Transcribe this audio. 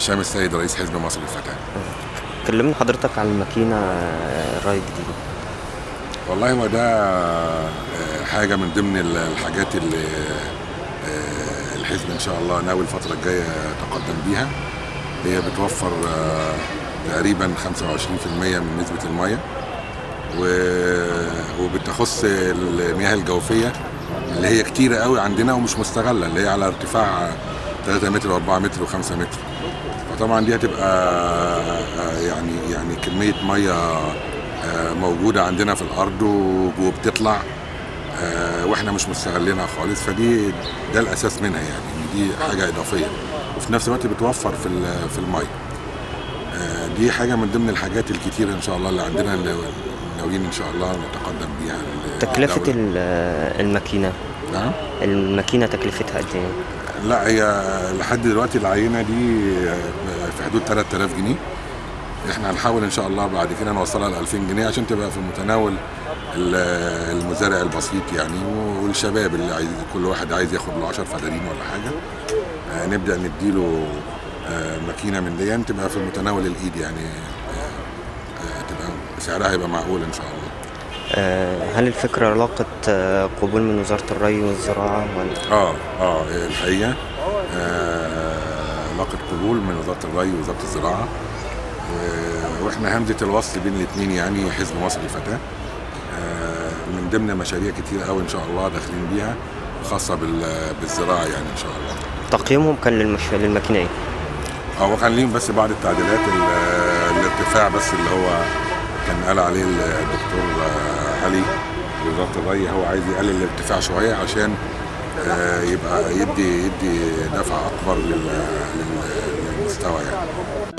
هشام السيد رئيس حزب مصر الفتاة. كلمنا حضرتك عن الماكينة الري الجديدة والله هو ده آه، حاجة من ضمن ال- الحاجات اللي آه، الحزب إن شاء الله ناوي الفترة الجاية يتقدم بيها. هي بتوفر آه، تقريبا 25% من نسبة المية. وبتخص المياه الجوفية اللي هي كتيرة قوي عندنا ومش مستغلة اللي هي على ارتفاع 3 متر و4 متر و5 متر. فطبعا دي هتبقى يعني يعني كمية مية آه، موجودة عندنا في الأرض وبتطلع آه، وإحنا مش مستغلينها خالص. فدي ده الأساس منها يعني دي حاجة إضافية. وفي نفس الوقت بتوفر في في المية. آه، دي حاجة من ضمن الحاجات الكتيره إن شاء الله اللي عندنا اللي ناويين إن شاء الله نتقدم بيها تكلفة الدولة. ال- الماكينة. نعم. الماكينة تكلفتها قد إيه؟ لا هي لحد دلوقتي العينة دي في حدود 3000 جنيه. إحنا هنحاول إن شاء الله بعد كده نوصلها ل 2000 جنيه عشان تبقى في متناول ال- المزارع البسيط يعني والشباب اللي عايز كل واحد عايز ياخد له 10 فدانين ولا حاجة. آه، نبدأ نديله آه، ماكينة من دي تبقى في متناول الإيد يعني آه، آه، تبقى سعرها هيبقى معقول إن شاء الله. آه، هل الفكرة لاقت آه، قبول من وزارة الري والزراعة؟ ولا؟ آه آه الحقيقة آه لاقت قبول من وزارة الري ووزارة الزراعة. و- وإحنا همزة الوصل بين الاثنين يعني حزب مصر الفتاة. آه من ضمن مشاريع كتير قوي إن شاء الله داخلين بيها خاصة بال- بالزراعة يعني إن شاء الله. تقييمهم كان للمش... للماكينة إيه؟ هو كان ليهم بس بعض التعديلات ال- الارتفاع بس اللي هو كان قال عليه الدكتور آه، علي وزاره الري هو عايز يقلل الارتفاع شوية عشان آه، يبقى يدي يدي دفعه أكبر لل- لل- للمستوى يعني.